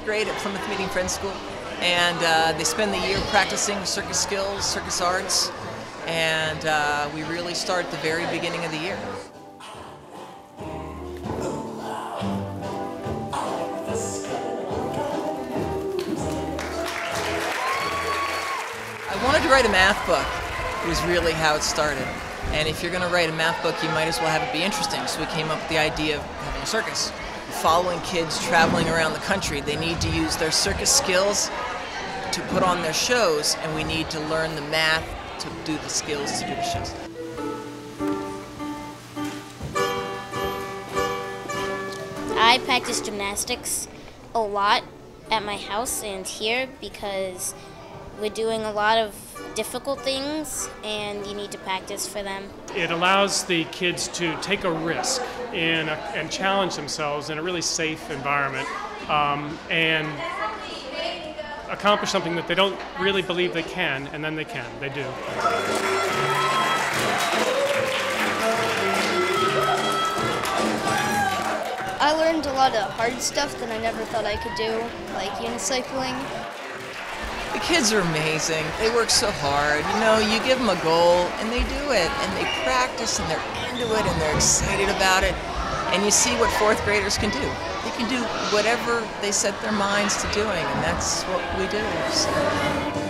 grade at Plymouth Meeting Friends School, and uh, they spend the year practicing circus skills, circus arts, and uh, we really start the very beginning of the year. I wanted to write a math book, was really how it started. And if you're going to write a math book, you might as well have it be interesting. So we came up with the idea of having a circus. Following kids traveling around the country, they need to use their circus skills to put on their shows, and we need to learn the math to do the skills to do the shows. I practice gymnastics a lot at my house and here because we're doing a lot of difficult things and you need to practice for them. It allows the kids to take a risk in a, and challenge themselves in a really safe environment um, and accomplish something that they don't really believe they can, and then they can. They do. I learned a lot of hard stuff that I never thought I could do, like unicycling. The kids are amazing. They work so hard. You know, you give them a goal and they do it and they practice and they're into it and they're excited about it. And you see what fourth graders can do. They can do whatever they set their minds to doing and that's what we do. So.